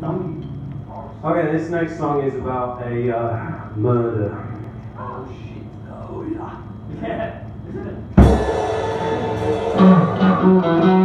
Okay, this next song is about a uh, murder. Oh shit. Oh yeah. Yeah. I'm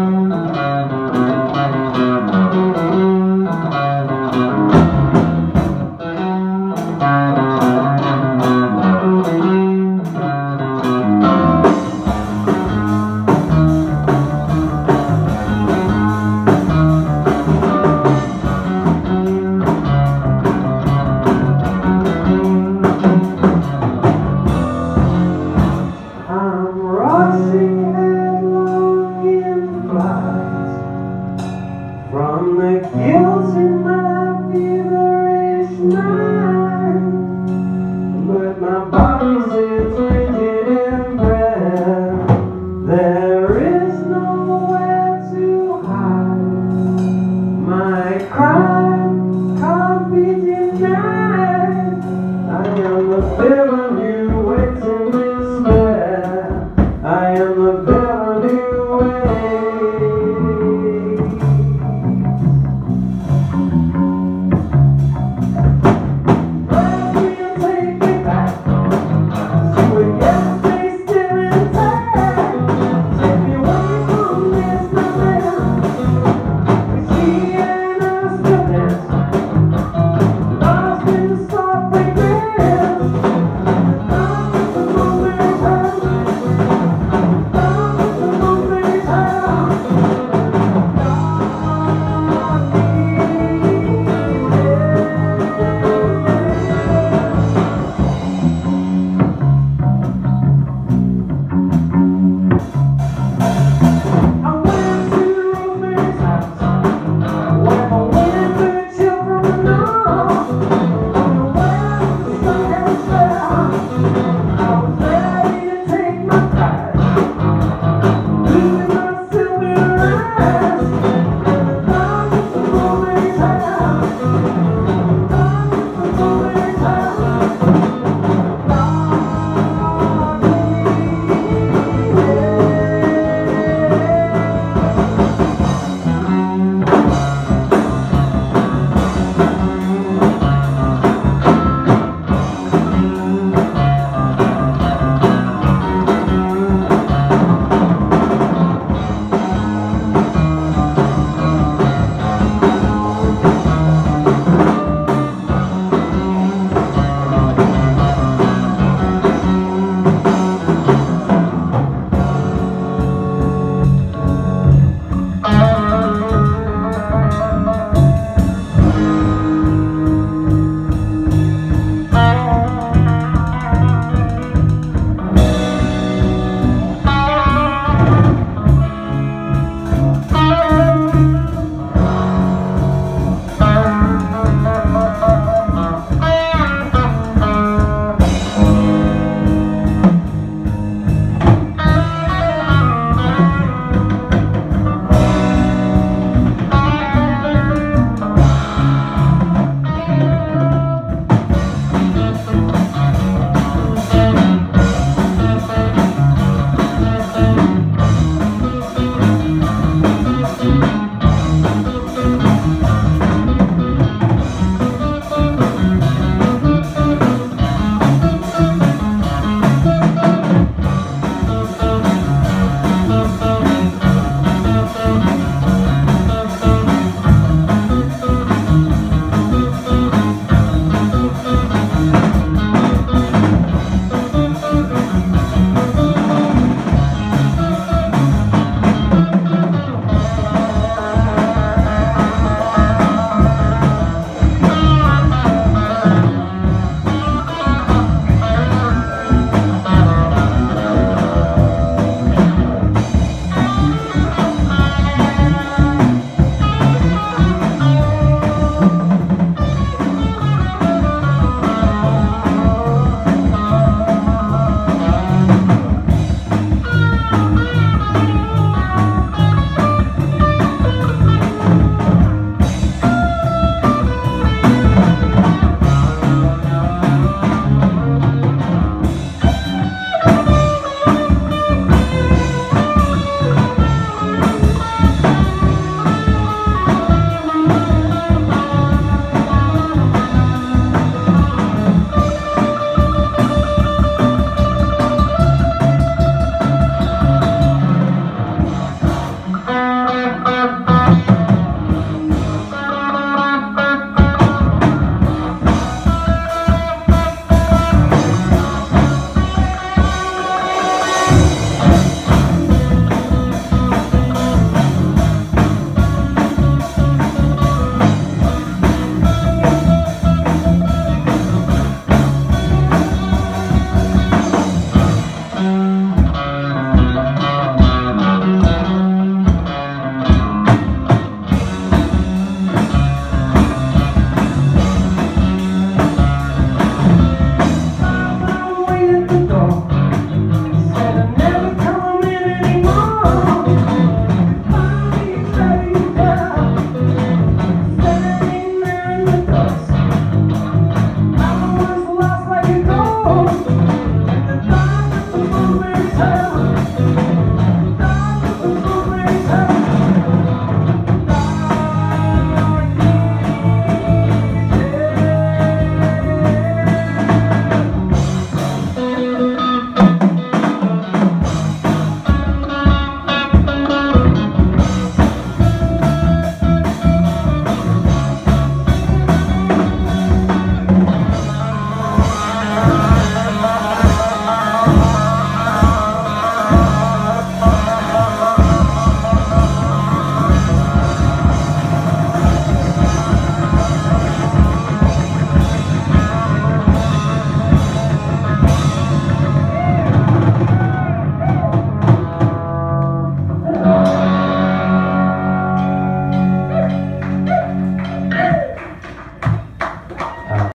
Oh.